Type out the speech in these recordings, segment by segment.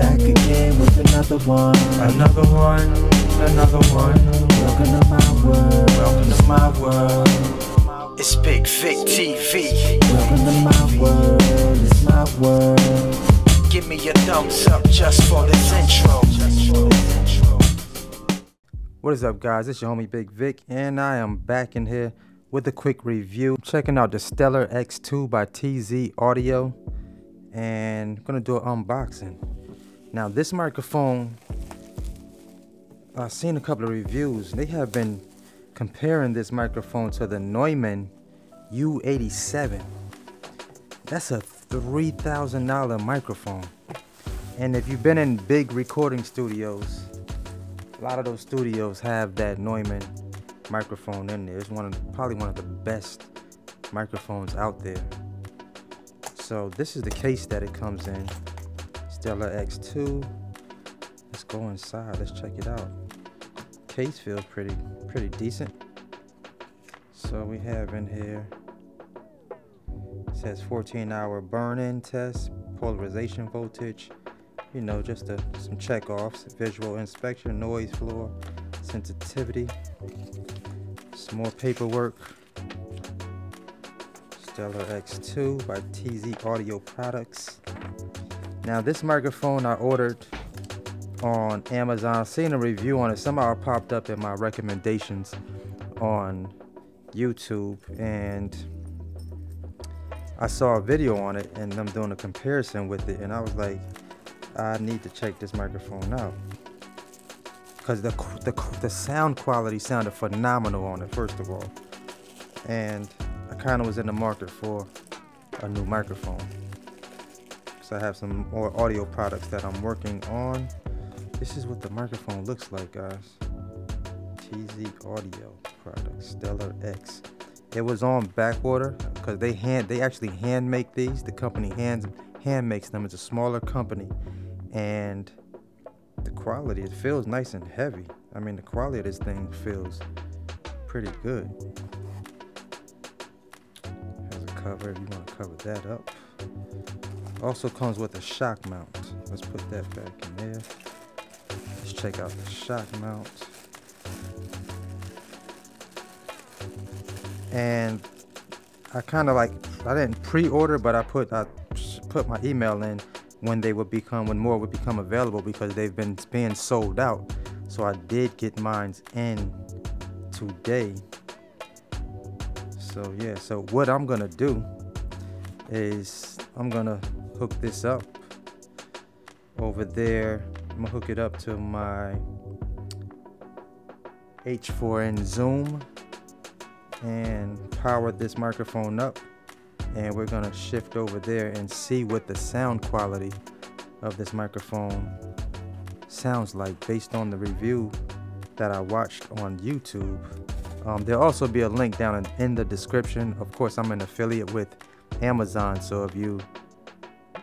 back again with another one. Another one, another one. Welcome to my world. Welcome to my world. It's Bigg Vic TV. Welcome to my world. It's my world. Give me a thumbs up just for this intro. What is up, guys? It's your homie Bigg Vic, and I am back in here with a quick review. Checking out the Stellar X2 by TZ Audio, and I'm gonna do an unboxing. Now, this microphone, I've seen a couple of reviews. They have been comparing this microphone to the Neumann U87. That's a $3,000 microphone. And if you've been in big recording studios, a lot of those studios have that Neumann microphone in there. It's one of probably one of the best microphones out there. So this is the case that it comes in. Stellar X2. Let's go inside. Let's check it out. Case feels pretty pretty decent. So we have in here it says 14 hour burn-in test, polarization voltage, you know, just a, some check-offs, visual inspection, noise floor, sensitivity, some more paperwork. Stellar X2 by TZ Audio Products. Now this microphone I ordered on Amazon, seen a review on it, somehow it popped up in my recommendations on YouTube and I saw a video on it and I'm doing a comparison with it and I was like, I need to check this microphone out. Because the, the the sound quality sounded phenomenal on it first of all. And I kind of was in the market for a new microphone I have some more audio products that I'm working on. This is what the microphone looks like guys. TZ audio product, Stellar X. It was on back order because they hand they actually hand make these. The company hands hand makes them. It's a smaller company and the quality it feels nice and heavy. I mean the quality of this thing feels pretty good. Has a cover if you want to cover that up also comes with a shock mount. Let's put that back in there. Let's check out the shock mount. And i kind of like i didn't pre-order but i put i put my email in when they would become when more would become available because they've been being sold out. So i did get mines in today. So yeah so what i'm gonna do is i'm gonna hook this up over there i'm gonna hook it up to my h4n zoom and power this microphone up and we're gonna shift over there and see what the sound quality of this microphone sounds like based on the review that I watched on YouTube. Um, there'll also be a link down in, in, the description. Of course, I'm an affiliate with Amazon, so if you,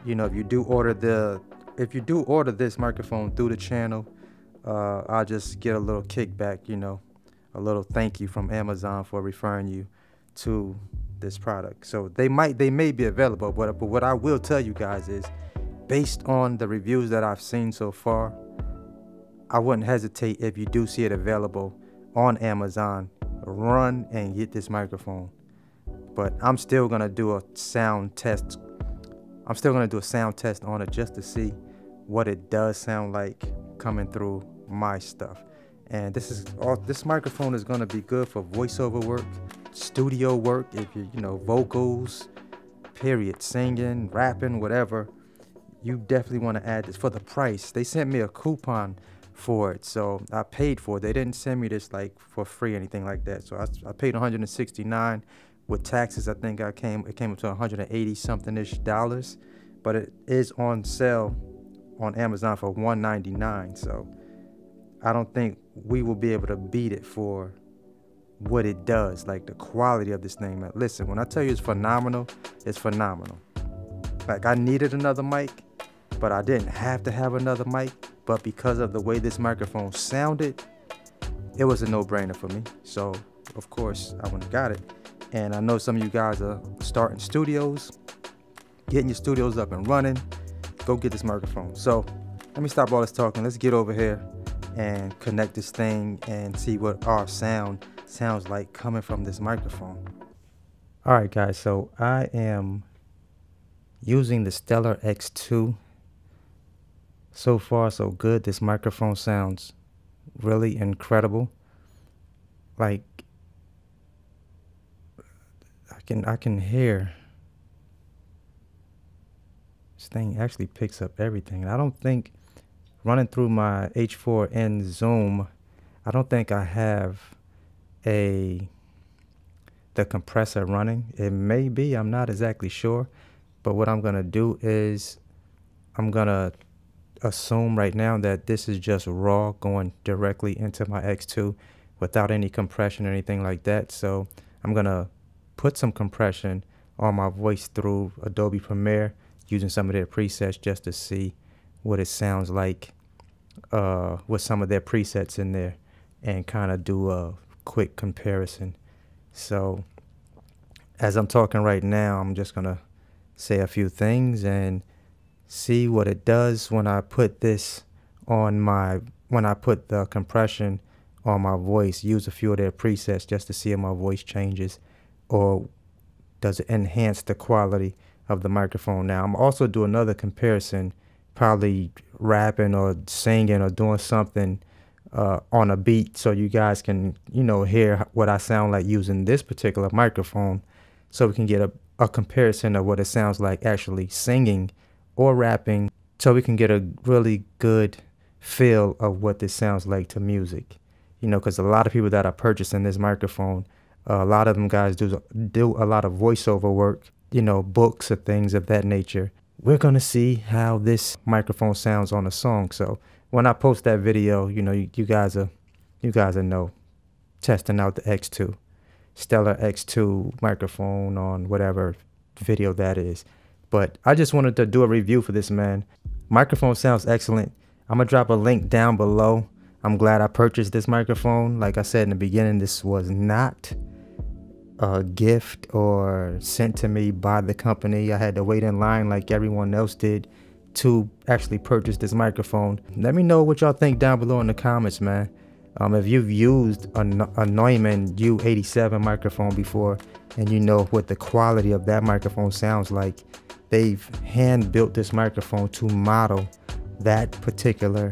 you know, if you do order the, if you do order this microphone through the channel, uh, I'll just get a little kickback, you know, a little thank you from Amazon for referring you to this product. So they might they may be available, but but what I will tell you guys is based on the reviews that I've seen so far, I wouldn't hesitate if you do see it available on Amazon, run and get this microphone. But I'm still gonna do a sound test. I'm still gonna do a sound test on it just to see what it does sound like coming through my stuff. And this is all this microphone is gonna be good for voiceover work studio work, if you, you know, vocals, period, singing, rapping, whatever, you definitely want to add this for the price. They sent me a coupon for it, so I paid for it. They didn't send me this like for free, anything like that. So I, I paid 169 with taxes. I think I came it came up to 180 something ish dollars, but it is on sale on Amazon for 199. So I don't think we will be able to beat it for what it does, like the quality of this thing. Man. Listen, when I tell you it's phenomenal, it's phenomenal. Like I needed another mic, but I didn't have to have another mic. But because of the way this microphone sounded, it was a no-brainer for me. So of course I went and got it. And I know some of you guys are starting studios, getting your studios up and running. Go get this microphone. So let me stop all this talking. Let's get over here and connect this thing and see what our sound sounds like coming from this microphone. All right, guys, so I am using the Stellar X2. So far, so good. This microphone sounds really incredible. Like, can, I can hear this thing actually picks up everything. And I don't think running through my H4n Zoom, I don't think I have a the compressor running. It may be, I'm not exactly sure. But what I'm gonna do is I'm gonna assume right now that this is just raw going directly into my X2 without any compression or anything like that. So I'm gonna put some compression on my voice through Adobe Premiere using some of their presets just to see what it sounds like uh, with some of their presets in there and kind of do a quick comparison. So as I'm talking right now, I'm just going to say a few things and see what it does when I put this on my, when I put the compression on my voice, use a few of their presets just to see if my voice changes or does it enhance the quality of the microphone. Now I'm also do another comparison, probably rapping or singing or doing something uh, on a beat so you guys can, you know, hear what I sound like using this particular microphone so we can get a, a comparison of what it sounds like actually singing or rapping so we can get a really good feel of what this sounds like to music. You know, because a lot of people that are purchasing this microphone, uh, a lot of them guys do do a lot of voiceover work you know, books or things of that nature. We're to see how this microphone sounds on a song. So when I post that video, you know, you, you guys are, you guys are know, testing out the X2, Stellar X2 microphone on whatever video that is. But I just wanted to do a review for this man. Microphone sounds excellent. I'm gonna drop a link down below. I'm glad I purchased this microphone. Like I said in the beginning, this was not a gift or sent to me by the company. I had to wait in line like everyone else did to actually purchase this microphone. Let me know what y'all think down below in the comments, man. Um, if you've used a, Neumann U87 microphone before and you know what the quality of that microphone sounds like, they've hand built this microphone to model that particular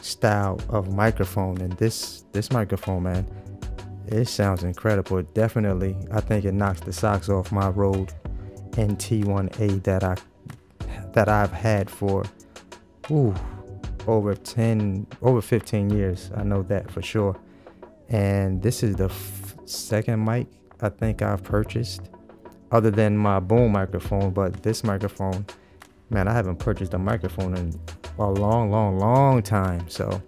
style of microphone. And this, this microphone, man, it sounds incredible. Definitely, I think it knocks the socks off my Rode NT1A that I that I've had for ooh, over 10 over 15 years. I know that for sure. And this is the second mic I think I've purchased other than my boom microphone, but this microphone, man, I haven't purchased a microphone in a long, long, long time. So,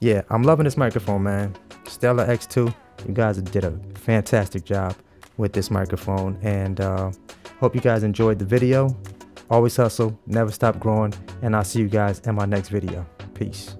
yeah, I'm loving this microphone, man. Stellar X2 you guys did a fantastic job with this microphone and uh, hope you guys enjoyed the video. Always hustle, never stop growing, and I'll see you guys in my next video. Peace.